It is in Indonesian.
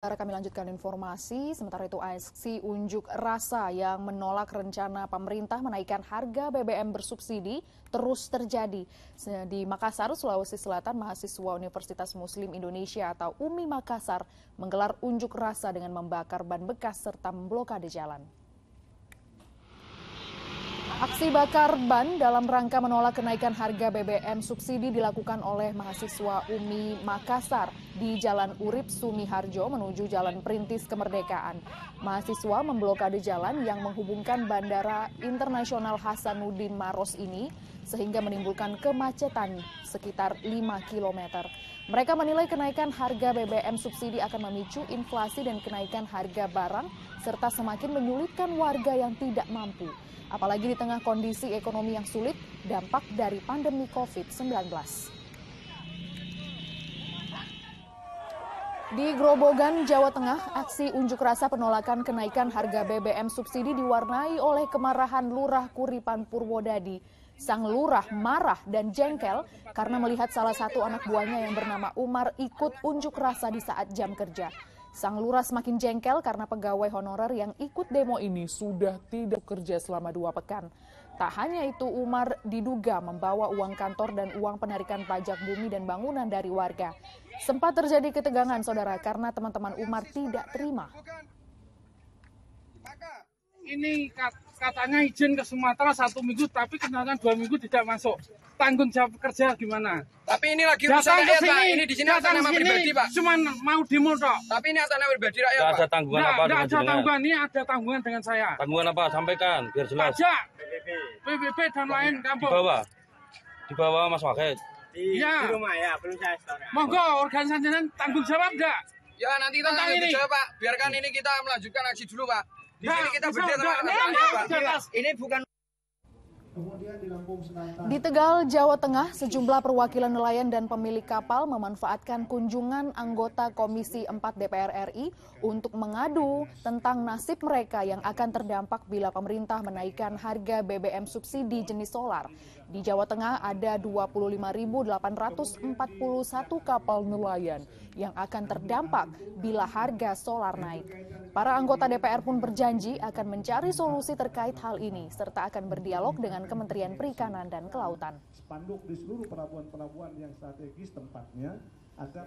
Sekarang kami lanjutkan informasi, sementara itu aksi unjuk rasa yang menolak rencana pemerintah menaikkan harga BBM bersubsidi terus terjadi. Di Makassar, Sulawesi Selatan, mahasiswa Universitas Muslim Indonesia atau UMI Makassar menggelar unjuk rasa dengan membakar ban bekas serta memblokade jalan. Aksi bakar ban dalam rangka menolak kenaikan harga BBM subsidi dilakukan oleh mahasiswa UMI Makassar di Jalan Urip Sumiharjo menuju Jalan Perintis Kemerdekaan. Mahasiswa memblokade jalan yang menghubungkan Bandara Internasional Hasanuddin Maros ini sehingga menimbulkan kemacetan sekitar 5 km. Mereka menilai kenaikan harga BBM subsidi akan memicu inflasi dan kenaikan harga barang serta semakin menyulitkan warga yang tidak mampu apalagi di tengah kondisi ekonomi yang sulit dampak dari pandemi COVID-19. Di Grobogan, Jawa Tengah, aksi unjuk rasa penolakan kenaikan harga BBM subsidi diwarnai oleh kemarahan Lurah Kuripan Purwodadi. Sang lurah marah dan jengkel karena melihat salah satu anak buahnya yang bernama Umar ikut unjuk rasa di saat jam kerja. Sang lurah semakin jengkel karena pegawai honorer yang ikut demo ini sudah tidak kerja selama dua pekan. Tak hanya itu, Umar diduga membawa uang kantor dan uang penarikan pajak bumi dan bangunan dari warga. Sempat terjadi ketegangan, saudara, karena teman-teman Umar tidak terima. Ini katanya izin ke Sumatera satu minggu, tapi kenalan dua minggu tidak masuk tanggung jawab kerja gimana? Tapi ini lagi urusan rakyat, Pak. Ini di sini atas nama pribadi, Pak. Cuma mau demo, Pak. Tapi ini atas nama pribadi rakyat, Pak. ada tanggungan apa dengan ada tanggungan, ini ada tanggungan dengan saya. Tanggungan apa? Sampaikan, biar jelas. Pajak, PBB dan lain kampung. Di bawah? Di bawah Mas Wakil? Di, ya. di rumah ya, belum saya store. Monggo, organisasinya tanggung jawab enggak? Ya, nanti kita tanggung jawab, Pak. Biarkan ini kita melanjutkan aksi dulu, Pak. Di sini kita berdiri Ini bukan di Tegal, Jawa Tengah, sejumlah perwakilan nelayan dan pemilik kapal memanfaatkan kunjungan anggota Komisi 4 DPR RI untuk mengadu tentang nasib mereka yang akan terdampak bila pemerintah menaikkan harga BBM subsidi jenis solar. Di Jawa Tengah ada 25.841 kapal nelayan yang akan terdampak bila harga solar naik. Para anggota DPR pun berjanji akan mencari solusi terkait hal ini serta akan berdialog dengan Kementerian Perikanan dan Kelautan. Spanduk di seluruh pelabuhan-pelabuhan yang strategis tempatnya agar